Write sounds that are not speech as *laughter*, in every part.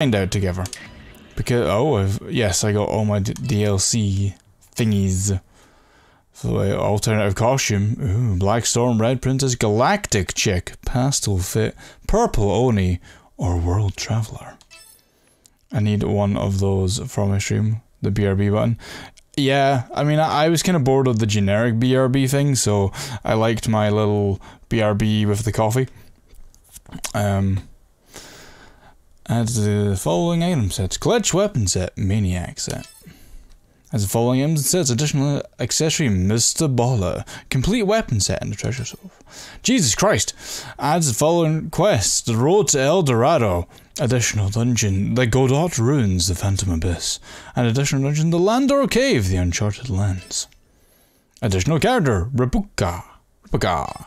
find out together. Because, oh, I've, yes, I got all my DLC thingies. Alternative costume. Ooh, Black Storm, Red Princess, Galactic Chick, Pastel Fit, Purple Oni, or World Traveler. I need one of those for my stream. The BRB button. Yeah, I mean, I, I was kind of bored of the generic BRB thing, so I liked my little BRB with the coffee. Um, add the following item sets: Clutch Weapon Set, Maniac Set. As the following items sets, additional accessory Mr. Baller, complete weapon set, and a treasure trove. Jesus Christ! Adds the following quests: The Road to El Dorado, additional dungeon, The Godot Ruins, The Phantom Abyss, an additional dungeon, The Landor Cave, The Uncharted Lands. Additional character, Rebuka. Rebuka.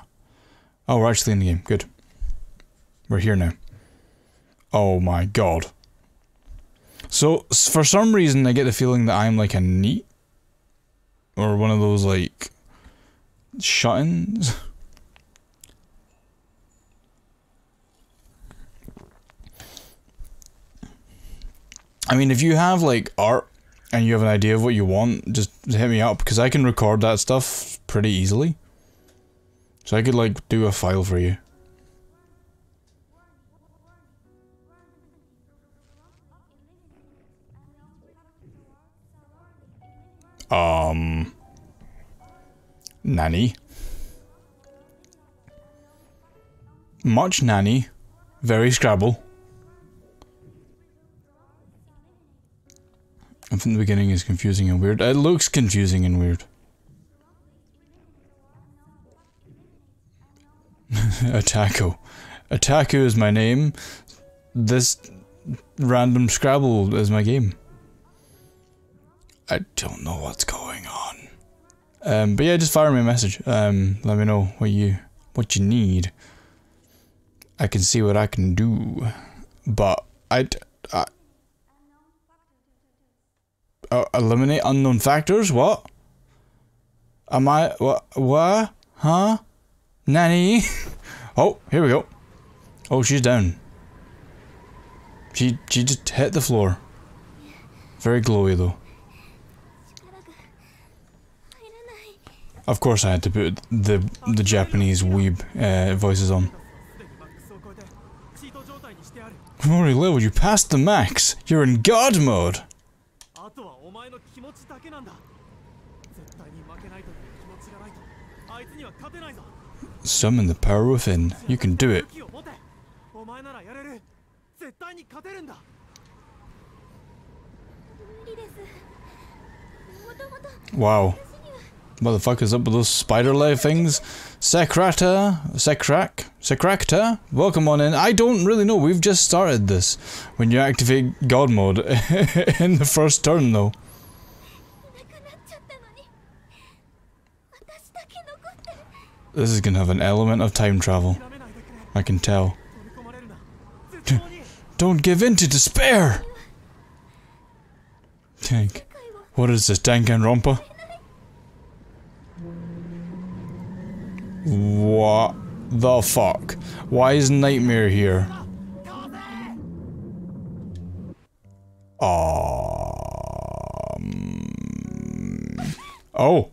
Oh, we're actually in the game. Good. We're here now. Oh my god. So, for some reason, I get the feeling that I'm like a neat. Or one of those, like, shut ins. *laughs* I mean, if you have, like, art and you have an idea of what you want, just hit me up because I can record that stuff pretty easily. So I could, like, do a file for you. Um. Nanny. Much nanny. Very Scrabble. And from the beginning is confusing and weird. It looks confusing and weird. *laughs* Attaco. Attaco is my name. This random Scrabble is my game. I don't know what's going on. Um, but yeah, just fire me a message. Um, let me know what you what you need. I can see what I can do, but I, I uh, eliminate unknown factors. What? Am I what? What? Huh? Nanny? *laughs* oh, here we go. Oh, she's down. She she just hit the floor. Very glowy though. Of course, I had to put the the Japanese weeb uh, voices on. Rory level, you passed the max. You're in God mode. Summon the power within. You can do it. Wow. Is up with those spider leg things? Sekrata, Sekrak, Sekrakta, welcome on in. I don't really know, we've just started this. When you activate God mode *laughs* in the first turn though. This is gonna have an element of time travel. I can tell. *laughs* Don't give in to despair! Tank. What is this, Tank and Danganronpa? What the fuck? Why is Nightmare here? Um. Oh.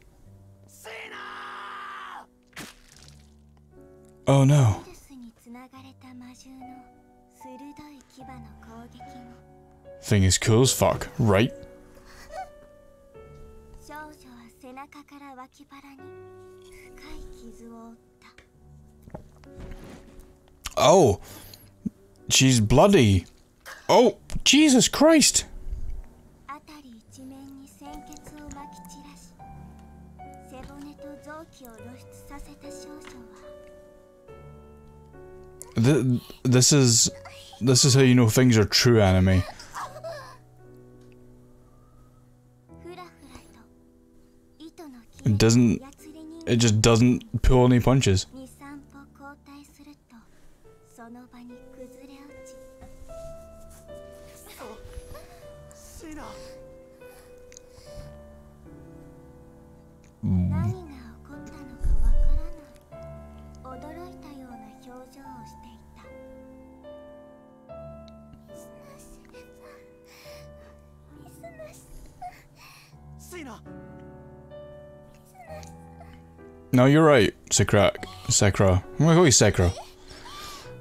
Oh no. Thing is cool as fuck, right? *laughs* Oh, she's bloody. Oh, Jesus Christ. The, this is this is how you know things are true anime. It doesn't it just doesn't pull any punches. No, you're right, Sakura. Sakura. I'm gonna call you Sakura.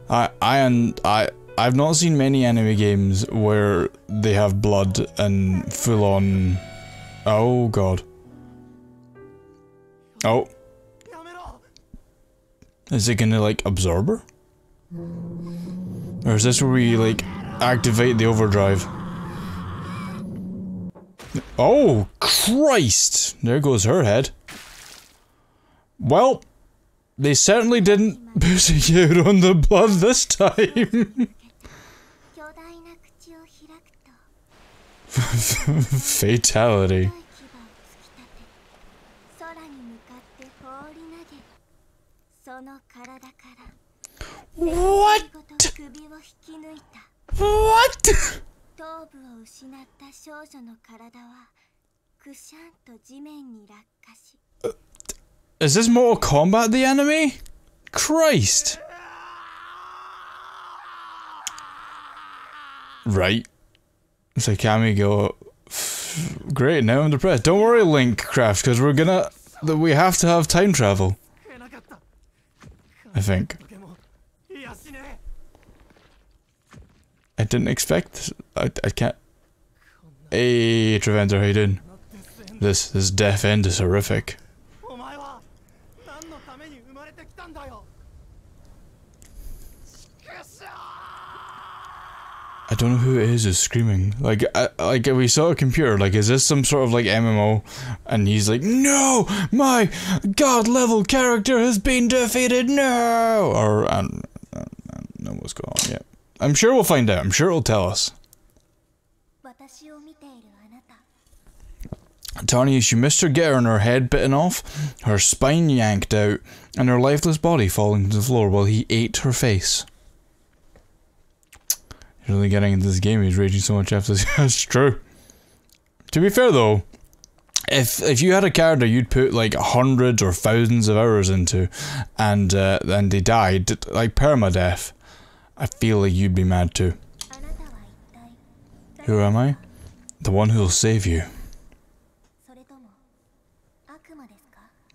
I, I, and I, I've not seen many anime games where they have blood and full on. Oh god. Oh. Is it gonna like absorb her? Or is this where we like activate the overdrive? Oh, Christ! There goes her head. Well, they certainly didn't pussy you *laughs* on the blood this time. *laughs* Fatality. What? What? *laughs* 頭部を失った少女の体はくしゃんと地面に落下し Is this Mortal Kombat the enemy? Christ. Right. So Cammy go. Great, now I'm depressed. Don't worry, Link Craft, because we're gonna. We have to have time travel. I think. I didn't expect. I, I can't. Hey, Treventer, how you doing? This this death end is horrific. I don't know who it is is screaming. Like, I, like we saw a computer. Like, is this some sort of like MMO? And he's like, "No, my god level character has been defeated." No, or I don't, I don't know what's going on yet. I'm sure we'll find out. I'm sure it'll tell us. Tanya, she missed her getter and her head bitten off, her spine yanked out, and her lifeless body falling to the floor while he ate her face. Really getting into this game, he's raging so much after this. *laughs* That's true. To be fair though, if if you had a character you'd put like hundreds or thousands of hours into, and uh, they died like permadeath, I feel like you'd be mad too. Who am I? The one who'll save you.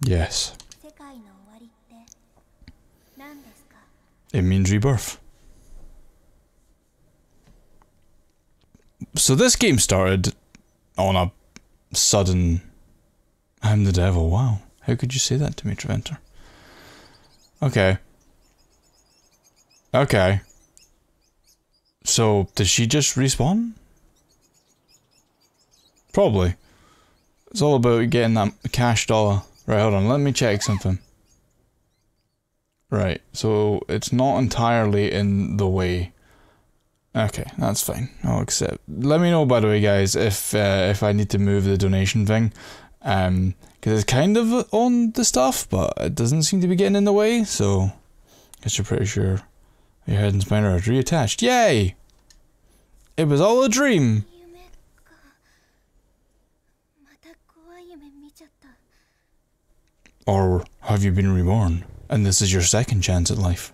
Yes. It means rebirth. So this game started on a sudden I'm the devil. Wow. How could you say that to me, Treventer? Okay. Okay. So, did she just respawn? Probably. It's all about getting that cash dollar. Right, hold on, let me check something. Right, so it's not entirely in the way. Okay, that's fine. I'll accept. Let me know, by the way, guys, if uh, if I need to move the donation thing. Um, because it's kind of on the stuff, but it doesn't seem to be getting in the way, so... I guess you're pretty sure your head and spine are reattached. Yay! It was all a dream! Or have you been reborn, and this is your second chance at life?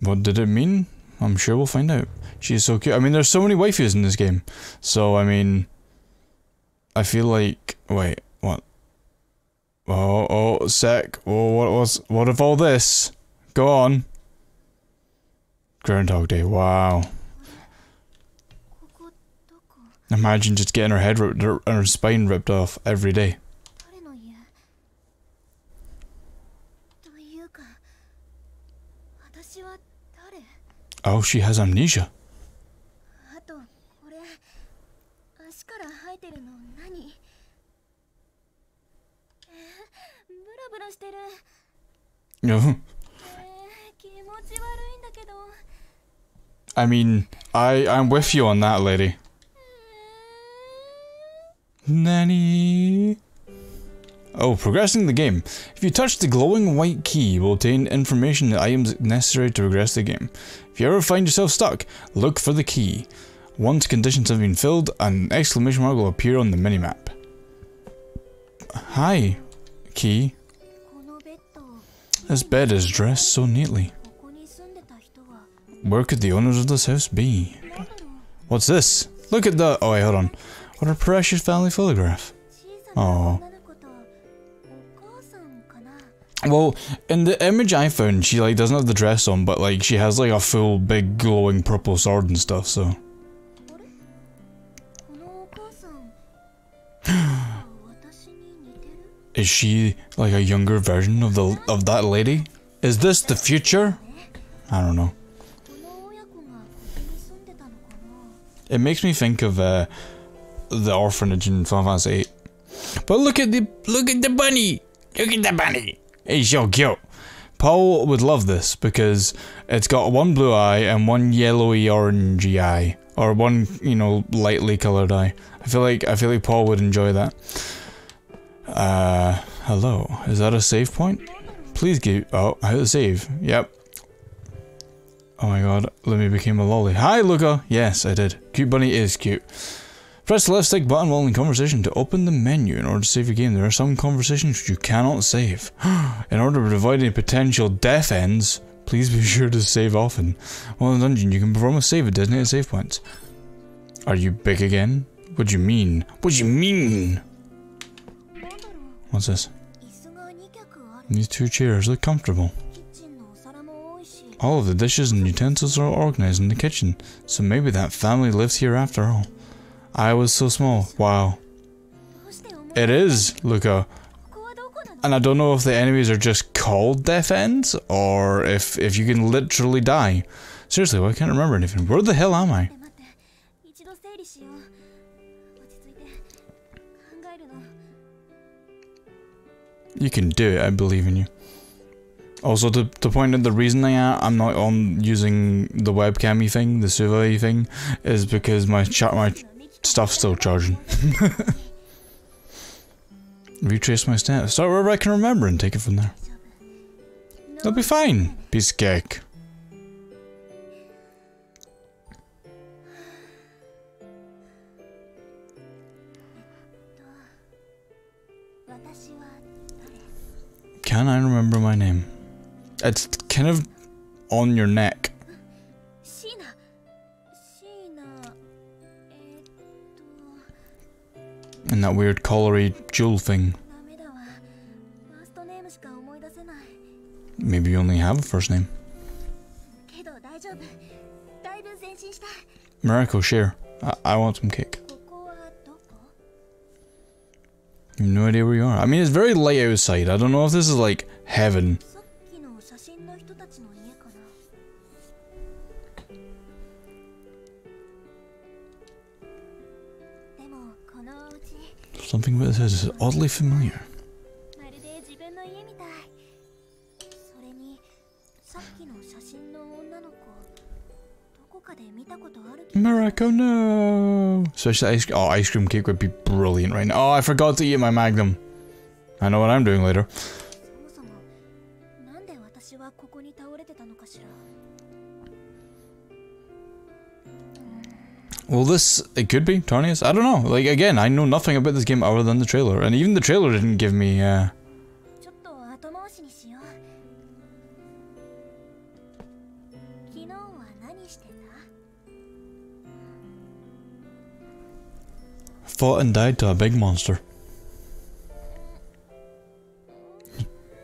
What did it mean? I'm sure we'll find out. She's so cute. I mean, there's so many waifus in this game. So, I mean... I feel like... Wait, what? Oh, oh, sec. Oh, what was... What of all this? Go on. Groundhog Day, wow. Imagine just getting her head ripped, her spine ripped off every day. Oh, she has amnesia. No. Oh. I mean, I I'm with you on that, lady. Nanny. Oh, progressing the game. If you touch the glowing white key, you will obtain information and items necessary to progress the game. If you ever find yourself stuck, look for the key. Once conditions have been filled, an exclamation mark will appear on the minimap. Hi, key. This bed is dressed so neatly. Where could the owners of this house be? What's this? Look at the. Oh, wait, hold on. What a precious family photograph. 小 well, in the image I found, she like doesn't have the dress on, but like she has like a full big glowing purple sword and stuff. So. *gasps* Is she like a younger version of the of that lady? Is this the future? I don't know. It makes me think of uh, the orphanage in Final Fantasy VIII. But look at the look at the bunny. Look at the bunny. He's so cute. Paul would love this because it's got one blue eye and one yellowy orangey eye, or one you know lightly colored eye. I feel like I feel like Paul would enjoy that. Uh, hello. Is that a save point? Please give. Oh, how to save? Yep. Oh my god, Lemmy became a lolly. Hi, Luca! Yes, I did. Cute Bunny is cute. Press the left stick button while in conversation to open the menu in order to save your game. There are some conversations you cannot save. *gasps* in order to avoid any potential death ends, please be *laughs* sure to save often. While in the dungeon, you can perform a save at designated save points. Are you big again? What do you mean? What do you mean? What's this? These two chairs look comfortable. All of the dishes and utensils are organized in the kitchen, so maybe that family lives here after all. I was so small. Wow. It is, Luca. And I don't know if the enemies are just called Death Ends, or if, if you can literally die. Seriously, well, I can't remember anything. Where the hell am I? You can do it, I believe in you. Also, to, to point out the reason I, I'm not on using the webcam thing, the survey thing, is because my chat, my stuff's still charging. *laughs* Retrace my steps. Start wherever I can remember and take it from there. They'll be fine. Piece of cake. Can I remember my name? It's kind of on your neck. and that weird colliery jewel thing. Maybe you only have a first name. Miracle, share. I, I want some cake. You have no idea where you are. I mean, it's very light outside. I don't know if this is like heaven. Something about this is oddly familiar. Miracle, no! Especially ice cream. Oh, ice cream cake would be brilliant right now. Oh, I forgot to eat my magnum. I know what I'm doing later. Well, this it could be Tarnius. I don't know. Like again, I know nothing about this game other than the trailer, and even the trailer didn't give me. Uh... Fought and died to a big monster.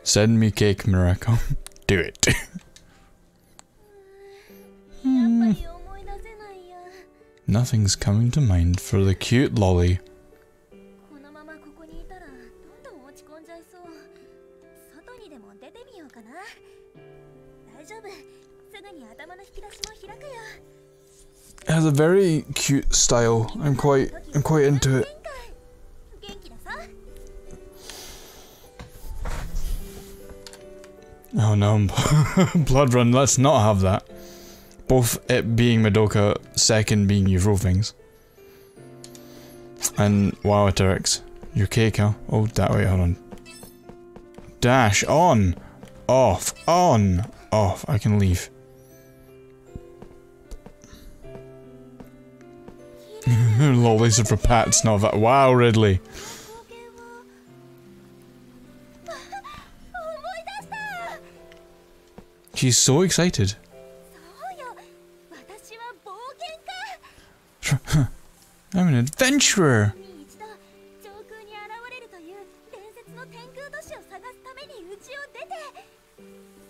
Send me cake, Morocco. *laughs* Do it. *laughs* Nothing's coming to mind for the cute lolly. It has a very cute style. I'm quite I'm quite into it. Oh no, *laughs* Blood Run, let's not have that. Both it being Madoka, second being Eurovings. And wow, Aterix. Your cake, huh? Oh, that way, hold on. Dash, on, off, on, off. I can leave. *laughs* Lol, these are for pats, not that. Wow, Ridley. She's so excited. adventurer.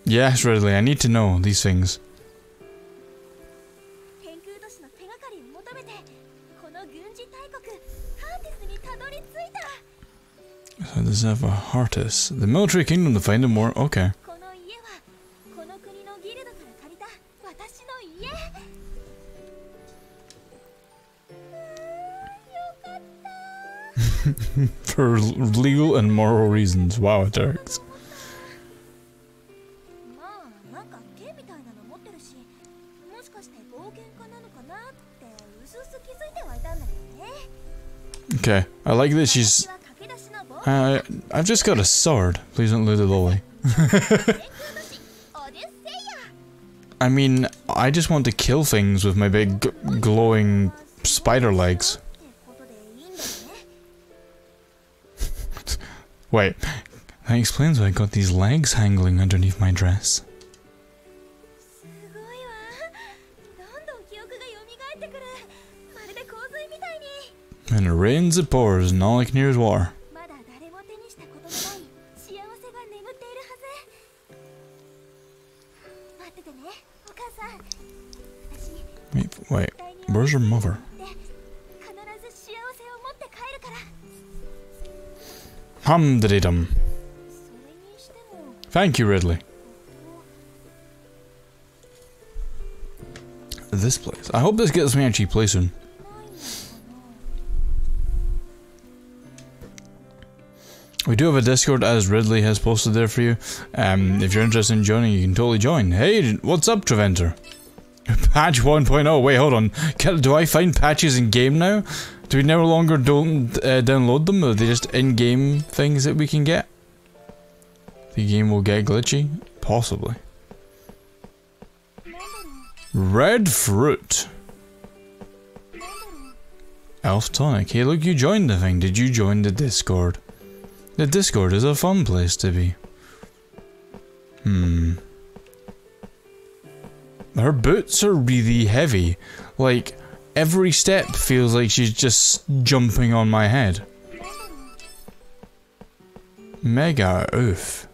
Yes, Ridley, I need to know these things. So the Zephyr Hartus. The military kingdom to find them more. Okay. *laughs* For legal and moral reasons. Wow, it. Okay, I like that she's... Uh, I've just got a sword. Please don't lose it, Lily. *laughs* I mean, I just want to kill things with my big glowing spider legs. That explains why I got these legs hanging underneath my dress. And it rains, it pours, and all I can hear is war. Wait, wait, where's your mother? Hum, dum. Thank you, Ridley. This place. I hope this gets me actually play soon. We do have a Discord, as Ridley has posted there for you. Um, if you're interested in joining, you can totally join. Hey, what's up, Treventer? *laughs* Patch 1.0. Wait, hold on. Can, do I find patches in game now? Do we no longer don't uh, download them? Are they just in-game things that we can get? The game will get glitchy? Possibly. Red fruit. Elf Tonic. Hey look, you joined the thing. Did you join the Discord? The Discord is a fun place to be. Hmm. Her boots are really heavy. Like, every step feels like she's just jumping on my head. Mega oof.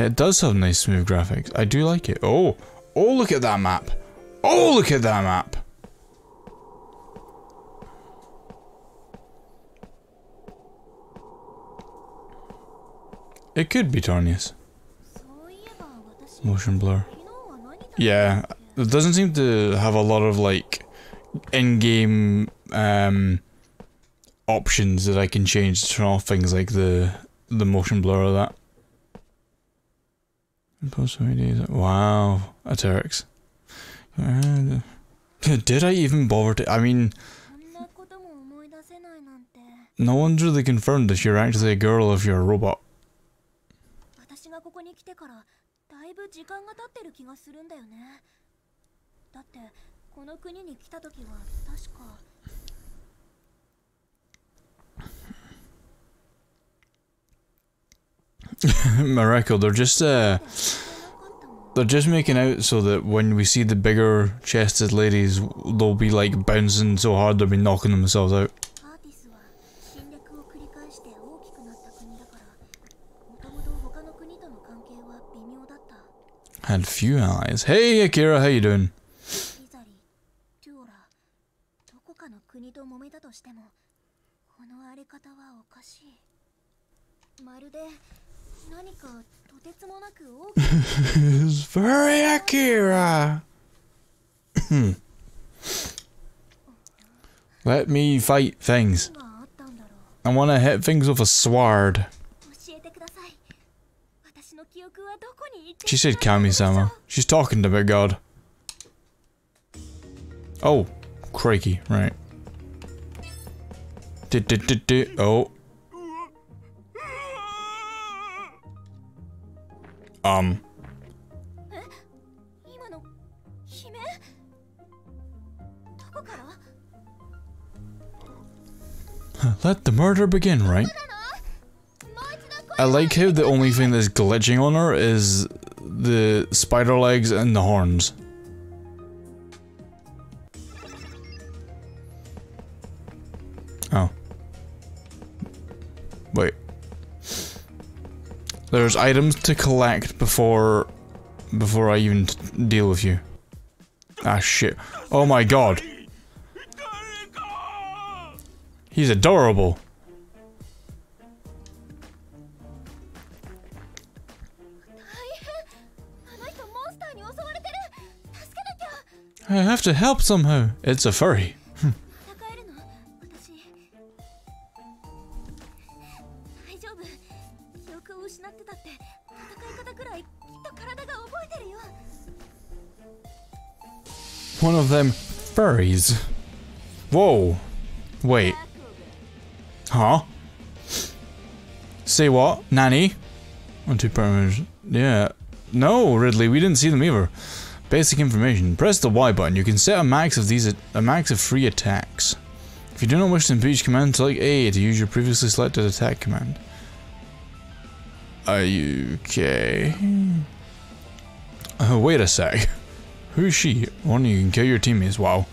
It does have nice smooth graphics. I do like it. Oh, oh look at that map. Oh, look at that map. It could be Tarnius. Motion blur. Yeah, it doesn't seem to have a lot of like in-game um, options that I can change to turn off things like the the motion blur or that. Impossible ideas. Wow, Aterix. Did I even bother to? I mean, no one's really confirmed that you're actually a girl if you're a robot. *laughs* my record. They're just uh, they're just making out so that when we see the bigger chested ladies, they'll be like bouncing so hard they'll be knocking themselves out. Had few allies. Hey Akira, how you doing? is very Akira. Hmm. Let me fight things. I want to hit things with a sword. She said Kami-sama. She's talking to Big God. Oh, crikey, right. Du, du, du, oh, Um. *laughs* Let the murder begin, right? I like how the only thing that's glitching on her is the spider legs and the horns. Oh. There's items to collect before... Before I even deal with you. Ah, shit. Oh my god. He's adorable. I have to help somehow. It's a furry. One of them furries. Whoa. Wait. Huh? Say what? Nanny? One, two parameters. Yeah. No, Ridley, we didn't see them either. Basic information. Press the Y button. You can set a max of these a max of three attacks. If you do not wish to impeach command, select A to use your previously selected attack command. Are you okay? Oh, wait a sec. *laughs* Who's she? Only you can kill your teammates, wow.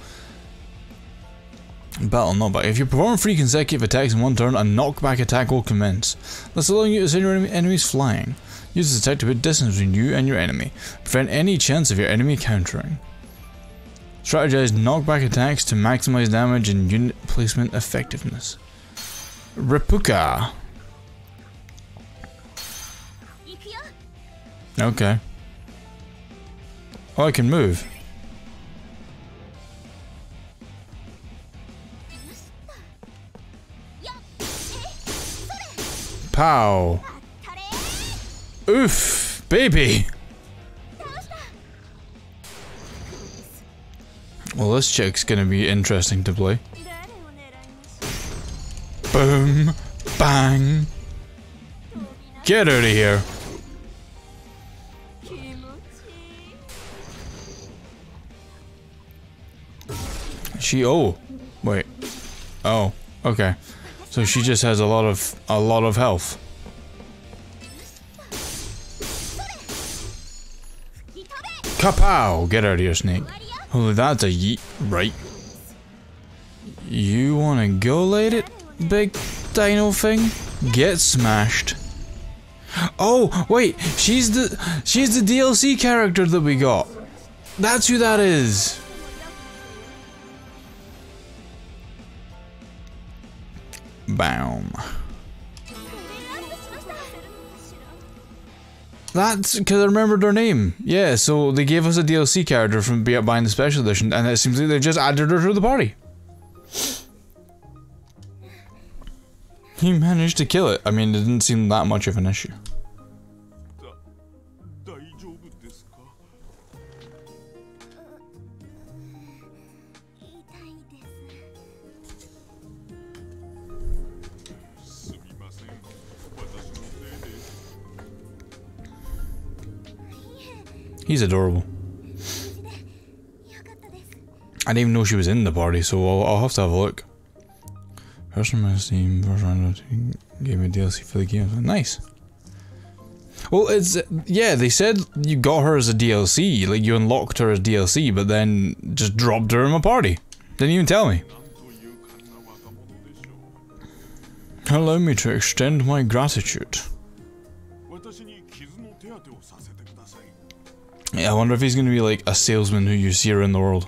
Battle not, but if you perform three consecutive attacks in one turn, a knockback attack will commence. This allowing you to send your enemies flying. Use this attack to put distance between you and your enemy. Prevent any chance of your enemy countering. Strategize knockback attacks to maximize damage and unit placement effectiveness. Repuka. Okay. Oh, I can move. Pow. Oof, baby. Well, this chick's gonna be interesting to play. Boom. Bang. Get out of here. She, oh, wait. Oh, okay. So she just has a lot of, a lot of health. Kapow! Get out of here, snake. Holy, that's a yeet, right? You wanna go late it, big dino thing? Get smashed. Oh, wait, she's the she's the DLC character that we got. That's who that is. Boom. That's because I remembered their name. Yeah, so they gave us a DLC character from Be Up Buying the Special Edition, and it seems like they've just added her to the party. He managed to kill it. I mean, it didn't seem that much of an issue. He's adorable. I didn't even know she was in the party, so I'll, I'll have to have a look. First Person my Steam first round gave me DLC for the game. Nice. Well, it's yeah. They said you got her as a DLC, like you unlocked her as DLC, but then just dropped her in my party. Didn't even tell me. Allow me to extend my gratitude. Yeah, I wonder if he's going to be like a salesman who you see around the world.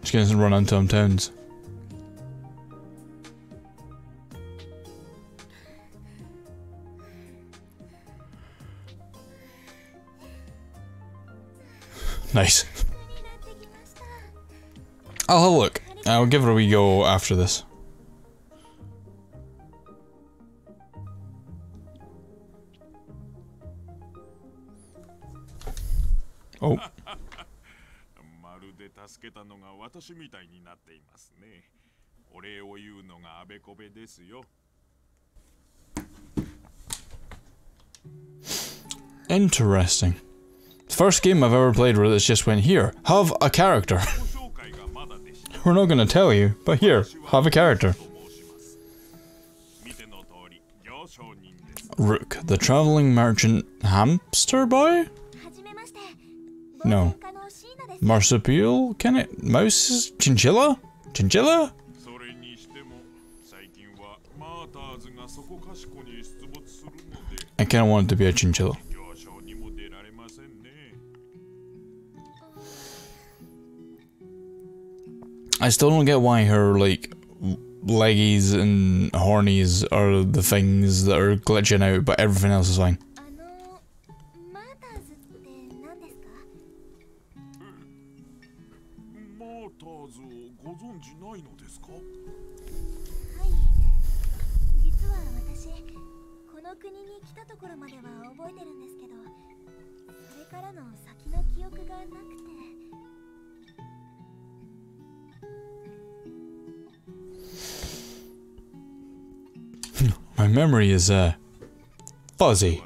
Just going to run into him towns. nice. *laughs* I'll have a look. I'll give it a wee go after this. Oh, *laughs* まるで助けたのが私みたいになっていますねお礼を言うのがあべこべですよ interesting. First game I've ever played where this just went here. Have a character. ご*laughs* 紹介がまだでした We're not gonna tell you, but here, have a character. と申します見ての通り行商人です Rook, the traveling merchant hamster boy? No. Marsupial? Can it? Mouse? Chinchilla? Chinchilla? I kind of want it to be a chinchilla. I still don't get why her, like, leggies and hornies are the things that are glitching out, but everything else is fine. My memory is, uh, fuzzy.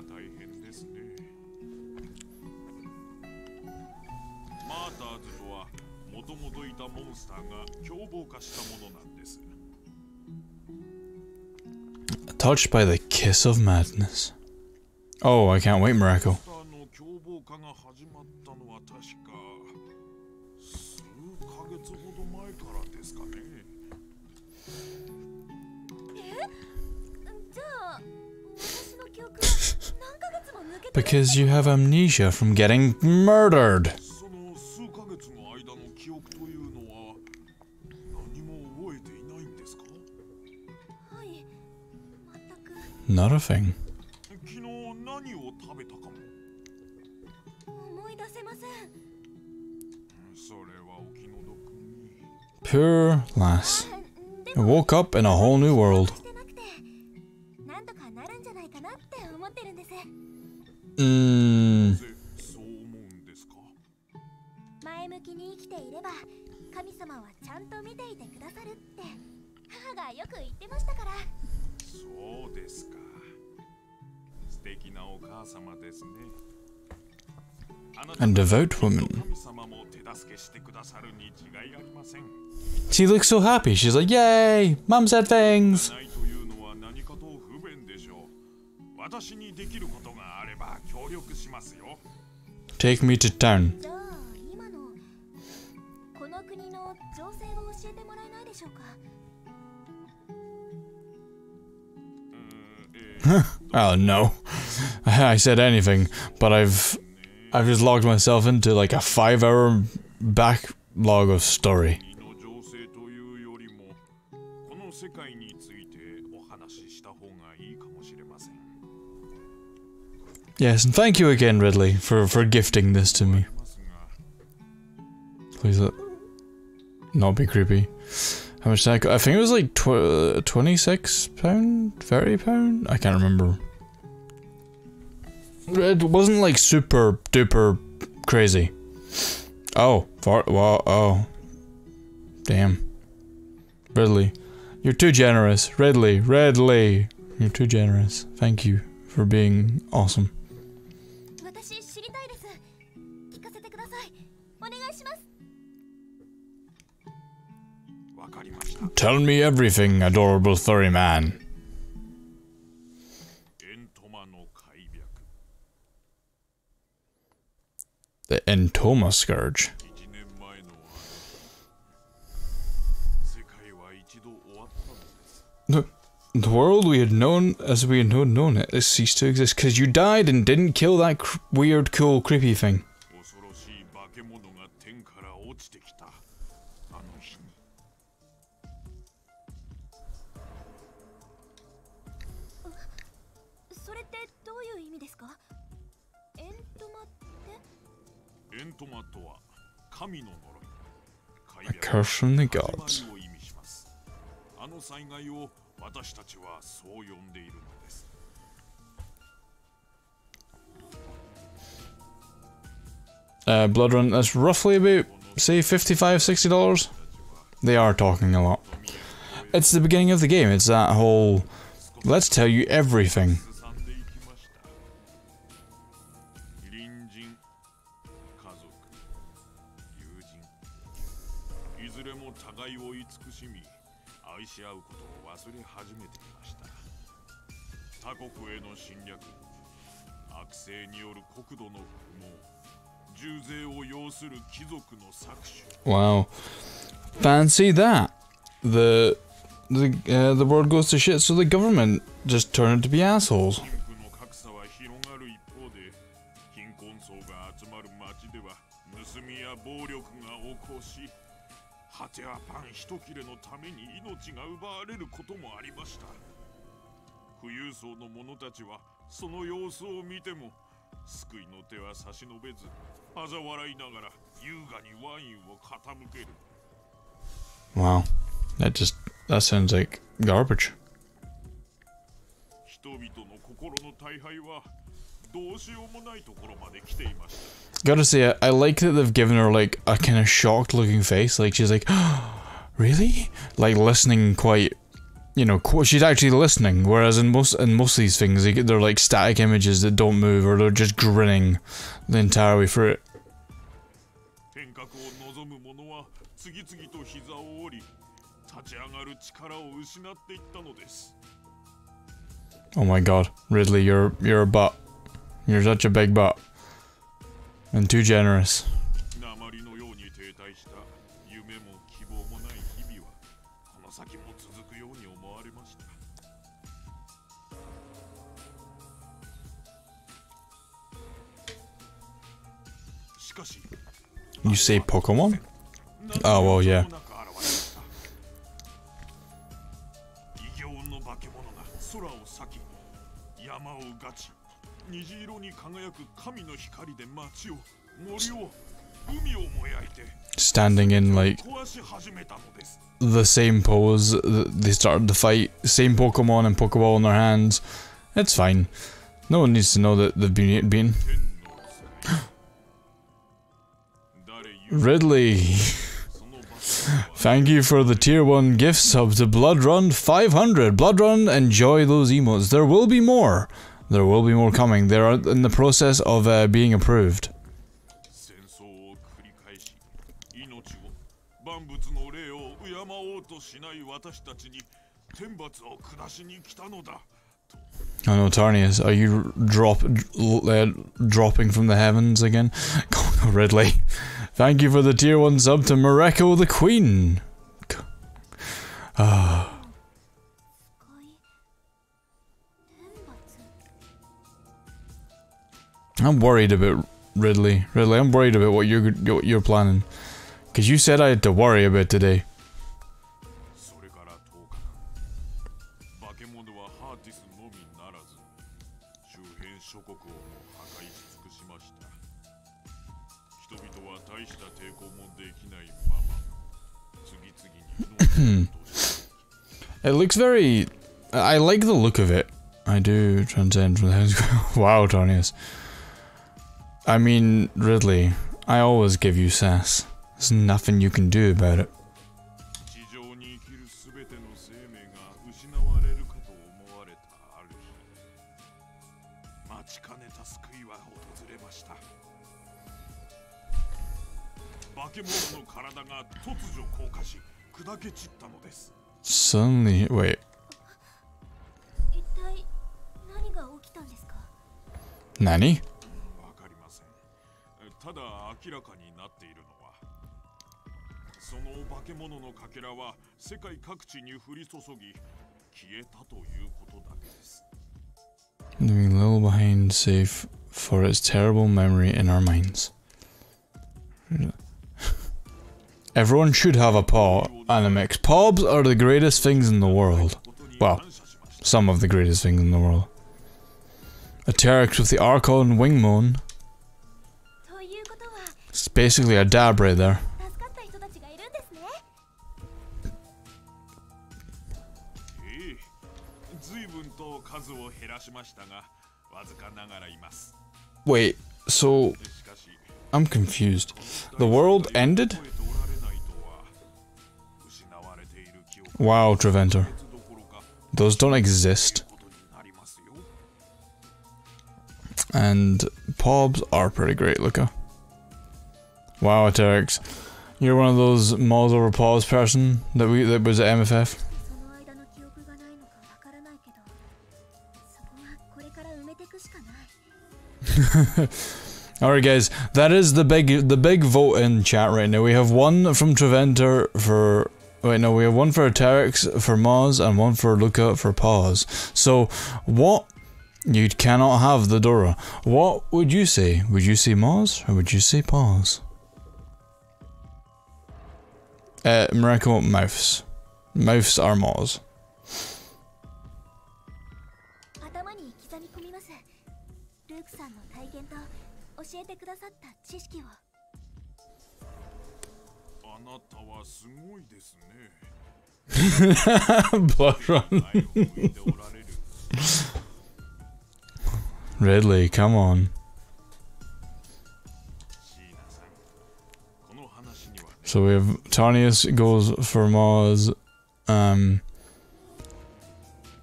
Touched by the kiss of madness. Oh, I can't wait, Miracle. because you have amnesia from getting murdered. Not a thing. Poor lass. I woke up in a whole new world. う思うんですか前向きに生きていれば神様はちゃんと見ていてくださるって母がよく言ってましたからそうですか素敵なお母様ですねあなた A devout woman. 神様も手助けしてくださるに違いありません She looks so happy. She's like, Yay! Mum said things. ーんえー Oh no. *laughs* I said anything, but I've I've just logged myself into like a five hour backlog of story. Yes, and thank you again, Ridley, for, for gifting this to me. Please let not be creepy. How much did I, I think it was like tw uh, 26 pound, 30 pound? I can't remember. It wasn't like super duper crazy. Oh, far, well, oh. Damn. Ridley, you're too generous. Ridley, Ridley, you're too generous. Thank you for being awesome. Tell me everything, adorable furry man. The Entoma Scourge. The, the world we had known as we had known, known it has ceased to exist because you died and didn't kill that weird, cool, creepy thing. A curse from the 始 gods. まりを意味しますあの災害を私たちはそう呼んでいるのです Uh, Blood Run, that's roughly about, say, 55 $60. They are talking a lot. It's the beginning of the game, it's that whole, let's tell you everything. Wow. Fancy that. The the uh, the world goes to shit, so the government just turn to be assholes. 貧富の格差は広がる一方で貧困層が集まる町では盗みや暴力が横行し果てはパン一切れのために命が奪われることもありました富裕層の者たちはその様子を見ても救いの手は差し伸べず嘲笑いながら優雅にワインを傾ける Wow, that just that sounds like garbage. 人々の心の大敗はどうしようもないところまで来ていました Gotta say, I, I like that they've given her like a kind of shocked looking face. Like she's like, *gasps* really? Like listening quite, you know, she's actually listening. Whereas in most in most of these things, they're like static images that don't move, or they're just grinning the entire way through it. Oh my god, Ridley, you're you're a butt. You're such a big butt. And too generous. say Pokemon? Oh, well, yeah. Standing in like the same pose, they started the fight, same Pokemon and Pokeball in their hands. It's fine. No one needs to know that they've been beaten. Ridley. Thank you for the tier 1 gift sub to Blood Run 500. Blood Run, enjoy those emotes. There will be more. There will be more coming. They are in the process of uh, being approved. I know Tarnius, are you drop uh, dropping from the heavens again? *laughs* Ridley, thank you for the tier 1 sub to Mareko the Queen! Ah... I'm worried about Ridley. Ridley, I'm worried about what you're what you're planning, because you said I had to worry about today. ティスのみならず周辺諸国をも破壊し尽くしました人々は大した抵抗もできないまま次々に命を落としていき It looks very. I like the look of it. I do transcend from the heavens. *laughs* wow, Tarnius. I mean, Ridley, I always give you sass. There's nothing you can do about it. Suddenly, wait, 何が起きたんですか Nanny? わかりませんただ明らかになっているのはその化け物のかけらは世界各地に降り注ぎ消えたということだけです Leaving little behind safe for its terrible memory in our minds. Everyone should have a paw, Animix. Pobs are the greatest things in the world. Well, some of the greatest things in the world. A Terex with the Archon Wingmoon. It's basically a dab right there. Wait, so... I'm confused. The world ended? Wow, Treventer. Those don't exist. And Pobs are pretty great looking. Wow, Aterix. You're one of those Maws over Pobs person that we that was at MFF. *laughs* Alright guys, that is the big the big vote in chat right now. We have one from Treventer for Wait, no, we have one for Terex for Maz and one for Luca for Paws. So, what? You cannot have the Dora. What would you say? Would you say Maz or would you say Paws? Uh, Mareko Mouths. Mouths are Maz. *laughs* Blush. Ridley, *laughs* come on. So we have Tarnius goes for Moz, um,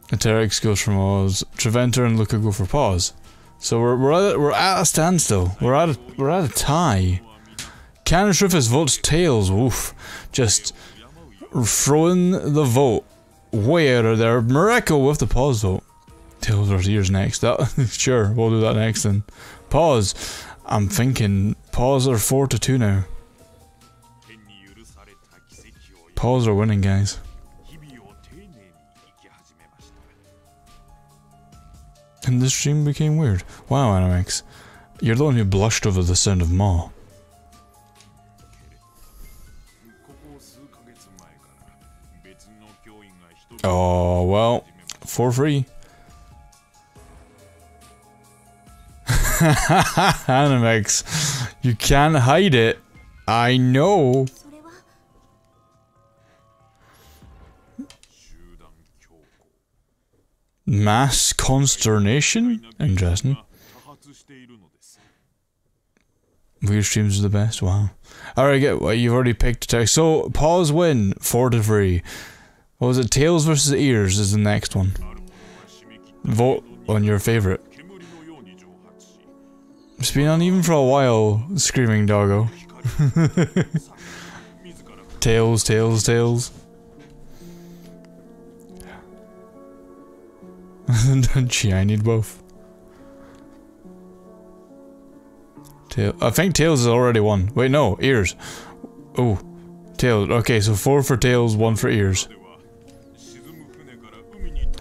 Aterix goes for Moz, Treventer and Luca go for Paws. So we're we're at, we're at a standstill. We're at a, we're at a tie. Canis Rufus votes tails. Oof, Just throwing the vote way out of there. Morocco with the pause vote. Tails or ears next. That *laughs* sure, we'll do that next then. Pause. I'm thinking pause are four to two now. Pause are winning, guys. And this stream became weird. Wow, Animex. You're the one who blushed over the sound of Ma. for free. *laughs* Animex, you can't hide it. I know. Mass consternation? Interesting. Weird streams are the best, wow. Alright, get you've already picked a text. So, pause win, 4 to 3. What was it? Tails versus Ears is the next one. Vote on your favorite. It's been uneven for a while, screaming doggo. tails, tails, tails. Gee, I need both. Tail. I think tails is already one. Wait, no, ears. Oh, tails. Okay, so four for tails, one for ears.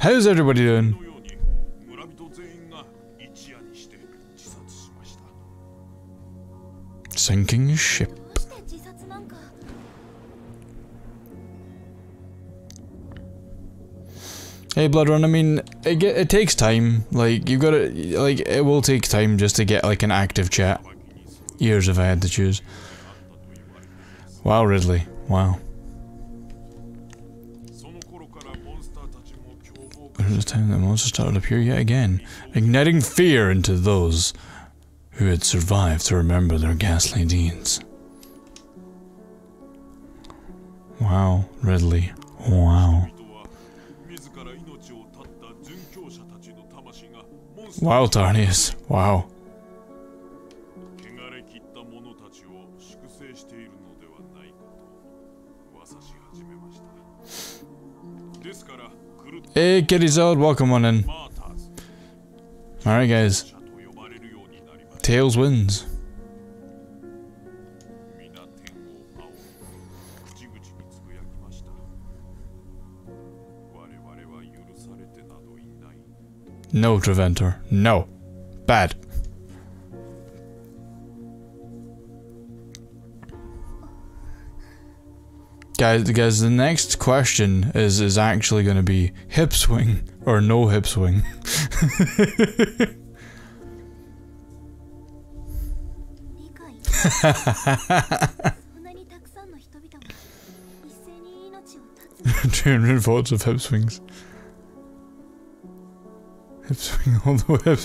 How's everybody doing? Sinking ship. Hey Bloodrun, I mean, it get, it takes time. Like you've got to like it will take time just to get like an active chat. Years if I had to choose. Wow, Ridley. Wow. At time, the monster started to appear yet again, igniting fear into those who had survived to remember their ghastly deeds. Wow, Ridley. Wow. Wow, Tarnius. Wow. Hey, Kitty's old, welcome on in. Alright, guys. Tails wins. No, Treventer. No. Bad. Guys, guys, the next question is is actually going to be hip swing or no hip swing. Two hundred votes of hip swings. Hip swing all the way up.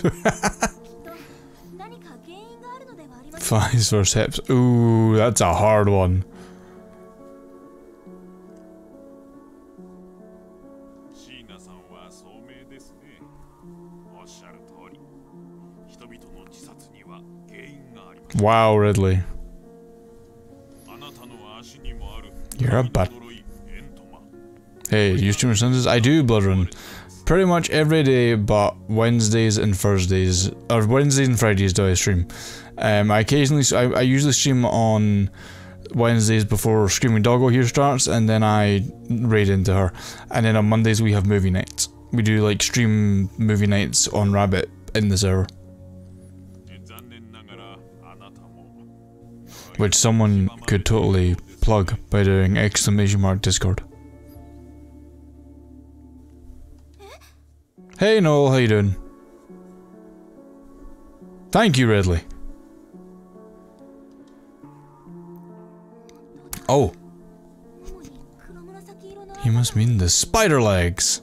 Thighs versus hips. Ooh, that's a hard one. Wow, Ridley. You're a butt. Hey, you stream Sundays? I do, Bloodrun. Pretty much every day, but Wednesdays and Thursdays, or Wednesdays and Fridays do I stream. Um, I occasionally, I, I usually stream on Wednesdays before Screaming Doggo here starts, and then I raid into her. And then on Mondays we have movie nights. We do like stream movie nights on Rabbit in this hour. which someone could totally plug by doing exclamation mark discord. Hey Noel, how you doing? Thank you, Ridley. Oh. he must mean the spider legs.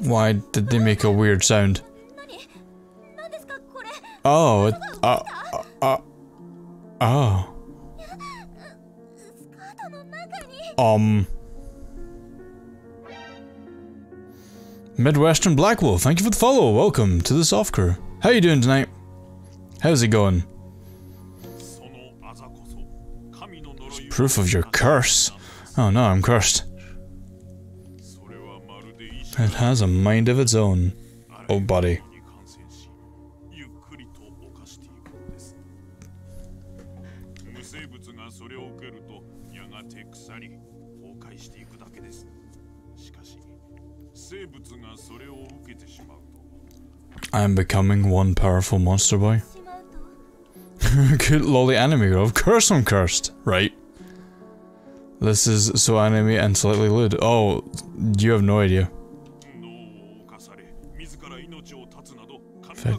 Why did they make a weird sound? Oh, uh, uh, uh, oh. Um. Midwestern Black Wolf, thank you for the follow. Welcome to the soft crew. How you doing tonight? How's it going? It's proof of your curse. Oh no, I'm cursed. It has a mind of its own. Oh buddy. I am becoming one powerful monster boy. *laughs* Good lolly anime girl. Of course I'm cursed, right? This is so anime and slightly lewd. Oh, you have no idea.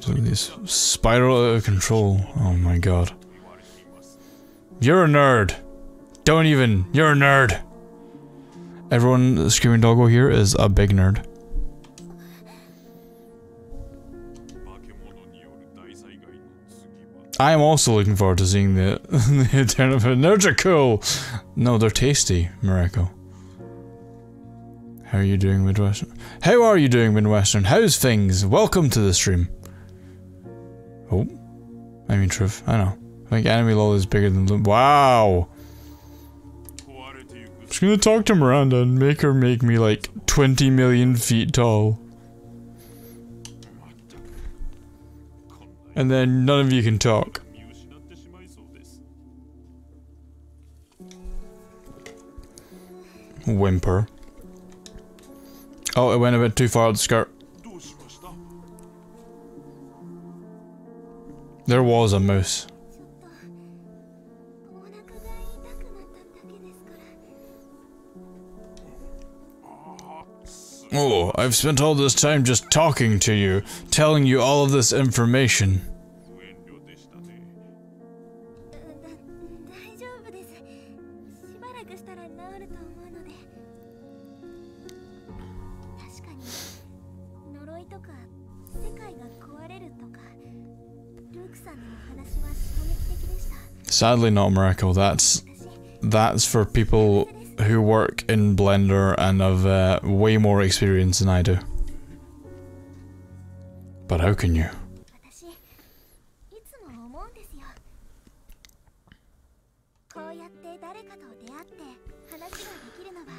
This spiral out of control. Oh my god. You're a nerd. Don't even. You're a nerd. Everyone, Screaming Doggo here is a big nerd. I am also looking forward to seeing the, *laughs* the Eternal Nerds are cool! No, they're tasty, Mareko. How are you doing, Midwestern? How are you doing, Midwestern? How's things? Welcome to the stream. Oh. I mean, truth. I know. I think enemy LOL is bigger than... Loom. Wow! I'm just gonna talk to Miranda and make her make me, like, 20 million feet tall. And then none of you can talk. Whimper. Oh, it went a bit too far out the skirt. There was a moose. Oh, I've spent all this time just talking to you, telling you all of this information. Sadly not a miracle, that's... That's for people who work in Blender and have uh, way more experience than I do. But how can you?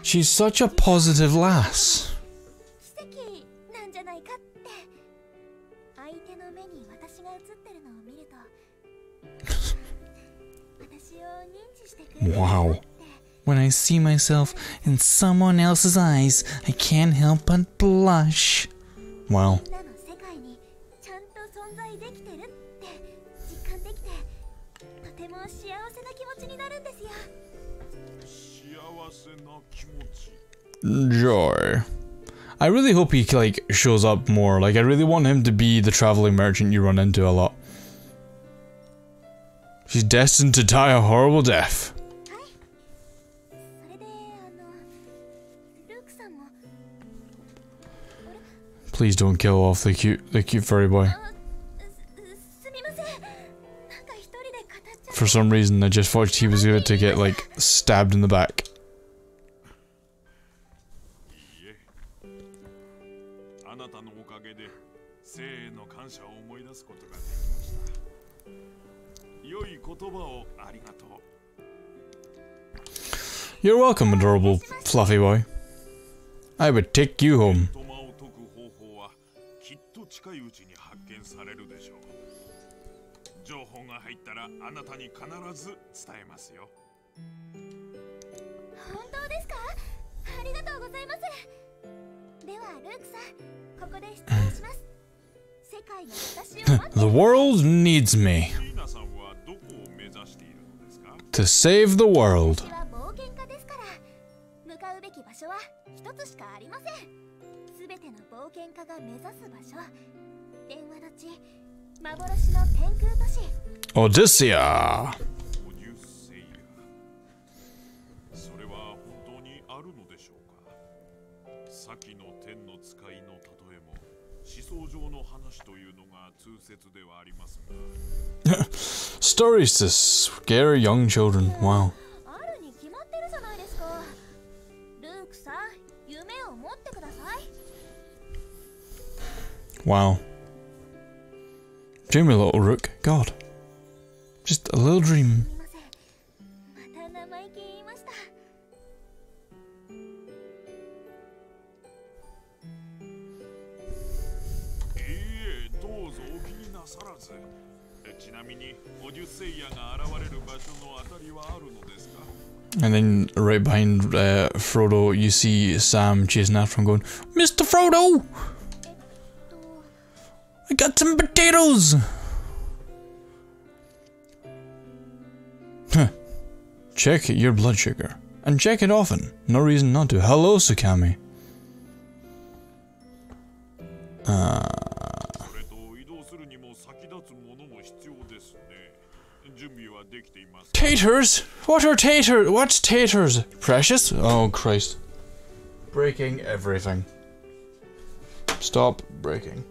She's such a positive lass. Wow. When I see myself in someone else's eyes, I can't help but blush. Wow. Joy. I really hope he like shows up more. Like I really want him to be the traveling merchant you run into a lot. She's destined to die a horrible death. Please don't kill off the cute, the cute furry boy. For some reason, I just thought he was going to get, like, stabbed in the back. You're welcome, adorable fluffy boy. I would take you home. らあなたに必ず伝えますよ。本当ですか？ありがとうございます。ではルークさんここで失礼します。*laughs* The world needs me to save the world. すの冒す幻の天空都市 Odyssea. オデュッセイアそれは本当にあるのでしょうか？先の天の使いの例えも思想上の話というのが通説ではありますが *laughs* Stories to scare young children. Wow. あるに決まってるじゃないですかルークさん夢を持ってください Wow. Dream a little, Rook. God. Just a little dream. And then right behind uh, Frodo, you see Sam chasing after him going, Mr. Frodo! I got some potatoes. Huh. Check your blood sugar. And check it often. No reason not to. Hello, Sukami. Uh... Taters? What are taters? What's taters? Precious? Oh, Christ. Breaking everything. Stop breaking.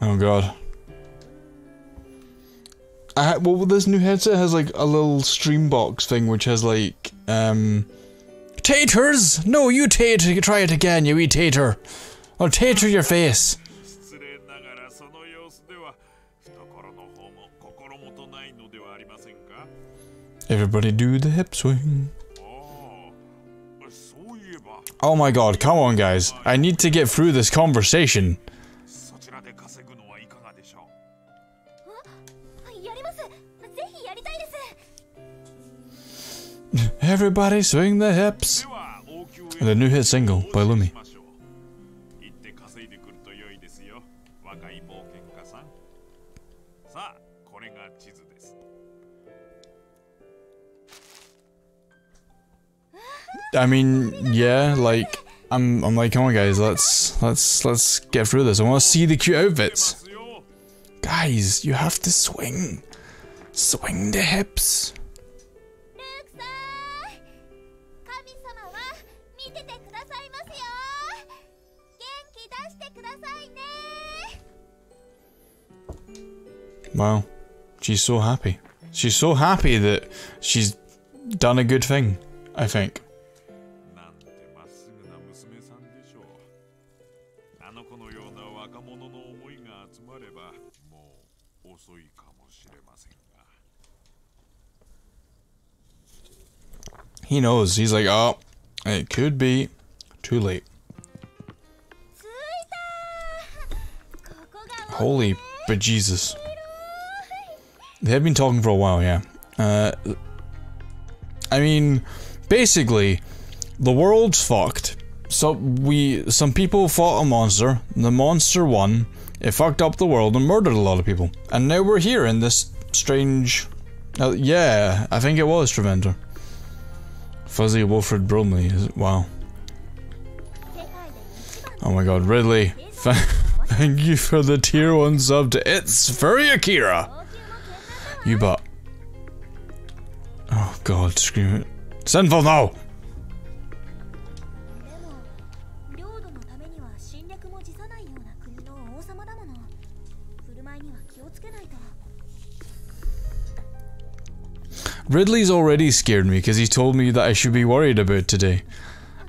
Oh god. I well, this new headset has like a little stream box thing which has like, um. Taters! No, you tater, you try it again, you eat tater. Or tater your face. Everybody do the hip swing. Oh my god, come on guys. I need to get through this conversation. Everybody swing the hips. The new hit single by Lumi. I mean, yeah, like, I'm, I'm like, come on guys, let's, let's, let's get through this. I want to see the cute outfits. Guys, you have to swing. Swing the hips. Wow. She's so happy. She's so happy that she's done a good thing, I think. 遅いかもしれませんが He knows. He's like, oh, it could be too late. 着いたここが Holy bejesus. They have been talking for a while, yeah. Uh, I mean, basically, the world's fucked. So we, some people fought a monster. The monster won. It fucked up the world and murdered a lot of people. And now we're here in this strange... Uh, yeah, I think it was Treventer. Fuzzy Wilford Brimley. Is, wow. Oh my god, Ridley. *laughs* Thank you for the tier 1 sub to It's Furry Akira! You but. Oh god, scream it. Sinful, now! Ridley's already scared me because he told me that I should be worried about today.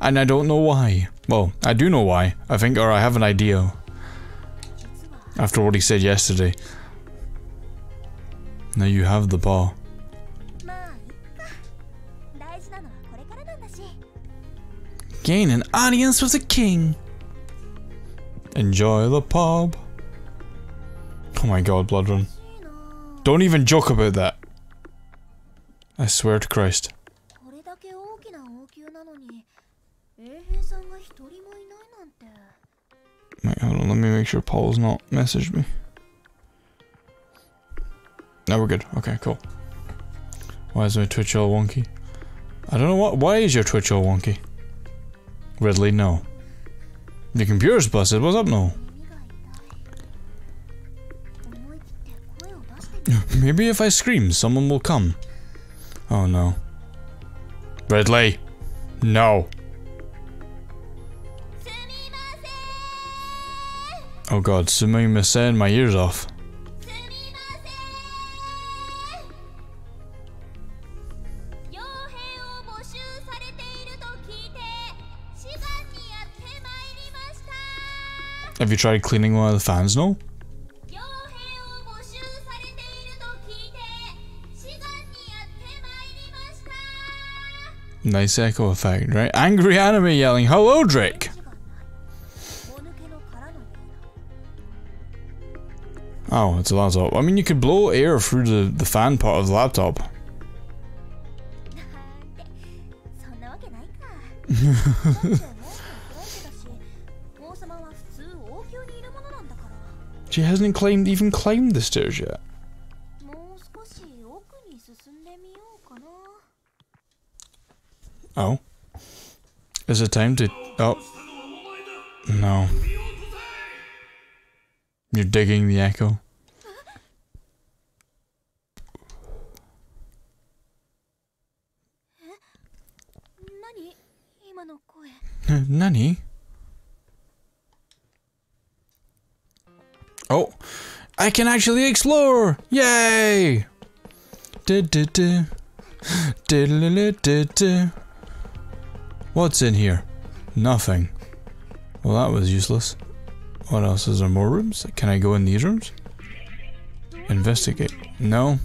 And I don't know why. Well, I do know why, I think, or I have an idea. After what he said yesterday. Now you have the bar. Gain an audience with a king. Enjoy the pub. Oh my god, Blood Run. Don't even joke about that. I swear to Christ. これだけ大きな王宮なのに衛兵さんが一人もいないなんて Wait, hold on, let me make sure Paul's not messaged me. No, we're good. Okay, cool. Why is my Twitch all wonky? I don't know what. Why is your Twitch all wonky? Ridley, no. The computer's busted. What's up, no? 耳が痛い思い切って声を出して*laughs* み Maybe if I scream, someone will come. Oh no. Ridley! No! Oh god, sumimasen, my ear's off. Have you tried cleaning one of the fans, no? Nice echo effect, right? Angry anime yelling, Hello, Drake! Oh, it's a laptop. I mean, you could blow air through the, the fan part of the laptop. *laughs* she hasn't claimed even climbed the stairs yet. Oh. Is it time to... Oh. No. You're digging the echo. Nani? Oh, I can actually explore! Yay! Du -du -du. What's in here? Nothing. Well, that was useless. What else? Is there more rooms? Can I go in these rooms? Investigate. No.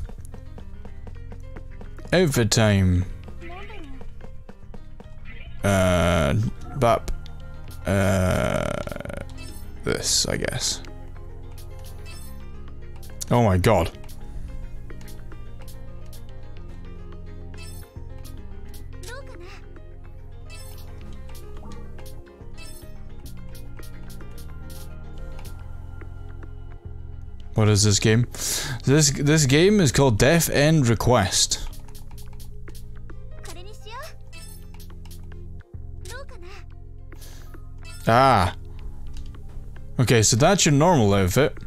Overtime. Uh, bap. Uh, this, I guess. Oh my god. What is this game? This this game is called Death End Re;Quest. Ah. Okay, so that's your normal outfit. Eh?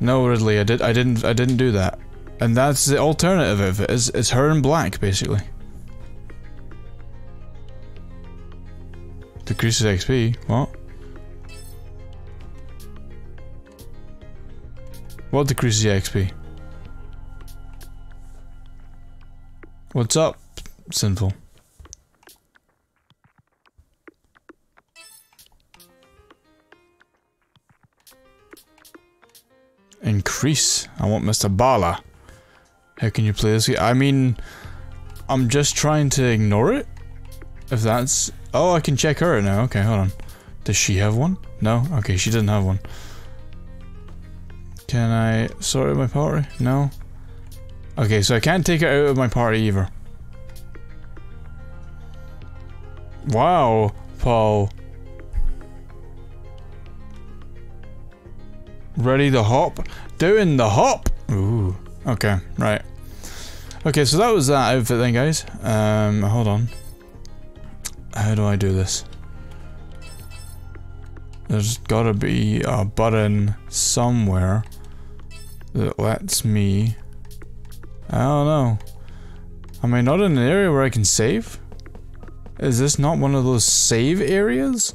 No, Ridley, I did I didn't I didn't do that. And that's the alternative outfit. It's, it's her in black basically. Decreases XP. What? What decreases the XP? What's up, Sinful? Increase. I want Mr. Bala. How can you play this? I mean, I'm just trying to ignore it. If that's... Oh, I can check her now. Okay, hold on. Does she have one? No? Okay, she doesn't have one. Can I sort out my party? No? Okay, so I can't take her out of my party either. Wow, Paul. Ready to hop? Doing the hop! Ooh. Okay, right. Okay, so that was that outfit then, guys. Um, hold on. How do I do this? There's gotta be a button somewhere Uh, that lets me... I don't know. Am I not in an area where I can save? Is this not one of those save areas?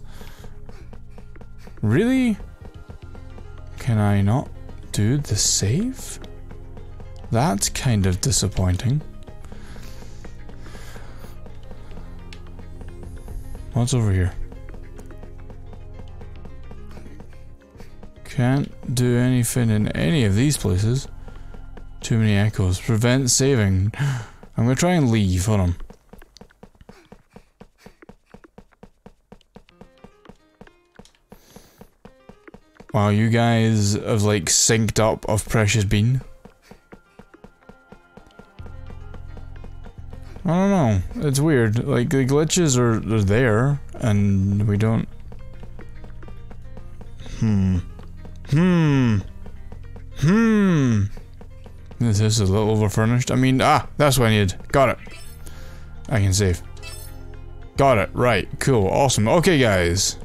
Really? Can I not do the save? That's kind of disappointing. What's over here? Can't do anything in any of these places. Too many echoes. Prevent saving. *gasps* I'm gonna try and leave. Hold on. Wow, you guys have like synced up of Precious Bean. I don't know. It's weird. Like the glitches are, are there, and we don't. Hmm. Hmm. Hmm. This is a little overfurnished. I mean, ah, that's what I need. Got it. I can save. Got it. Right. Cool. Awesome. Okay, guys.